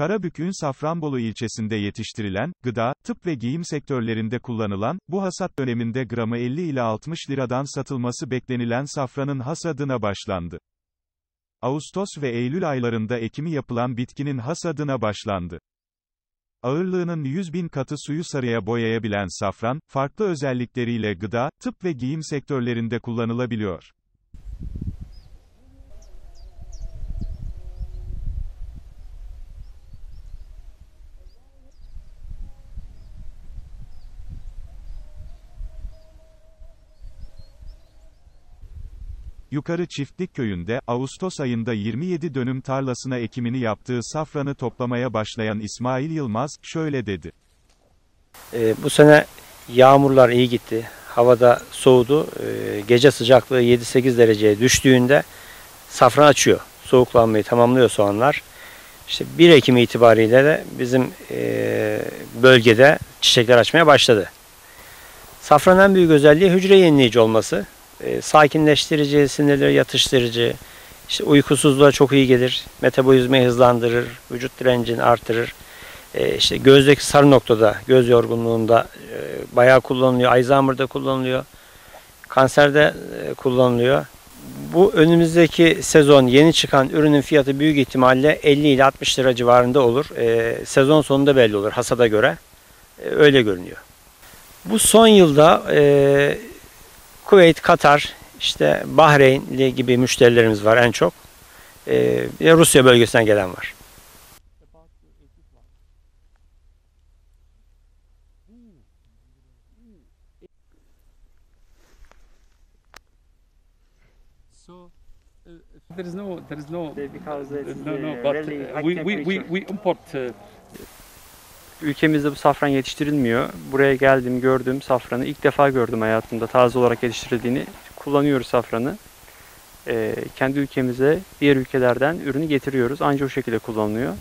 Karabük'ün Safranbolu ilçesinde yetiştirilen, gıda, tıp ve giyim sektörlerinde kullanılan, bu hasat döneminde gramı 50 ila 60 liradan satılması beklenilen safranın hasadına başlandı. Ağustos ve Eylül aylarında ekimi yapılan bitkinin hasadına başlandı. Ağırlığının 100 bin katı suyu sarıya boyayabilen safran, farklı özellikleriyle gıda, tıp ve giyim sektörlerinde kullanılabiliyor. Yukarı Çiftlik Köyü'nde, Ağustos ayında 27 dönüm tarlasına ekimini yaptığı safranı toplamaya başlayan İsmail Yılmaz, şöyle dedi. Ee, bu sene yağmurlar iyi gitti. Havada soğudu. Ee, gece sıcaklığı 7-8 dereceye düştüğünde safran açıyor. Soğuklanmayı tamamlıyor soğanlar. İşte 1 Ekim itibariyle de bizim e, bölgede çiçekler açmaya başladı. Safranın en büyük özelliği hücre yenileyici olması. E, sakinleştirici, sinirleri yatıştırıcı, işte uykusuzluğa çok iyi gelir, metabolizmayı hızlandırır, vücut direncini artırır. E, işte gözdeki sarı noktada, göz yorgunluğunda e, bayağı kullanılıyor, Alzheimer'da kullanılıyor, kanserde e, kullanılıyor. Bu önümüzdeki sezon yeni çıkan ürünün fiyatı büyük ihtimalle 50 ile 60 lira civarında olur. E, sezon sonunda belli olur hasada göre. E, öyle görünüyor. Bu son yılda e, Kuveyt, Katar, işte Bahreynli gibi müşterilerimiz var en çok. E, bir de Rusya bölgesinden gelen var. So uh, there is no there is no Because it's, no no uh, but really uh, we, we, we, we import uh, Ülkemizde bu safran yetiştirilmiyor. Buraya geldim, gördüm safranı. İlk defa gördüm hayatımda taze olarak yetiştirildiğini. Kullanıyoruz safranı. Ee, kendi ülkemize diğer ülkelerden ürünü getiriyoruz. Ancak o şekilde kullanılıyor.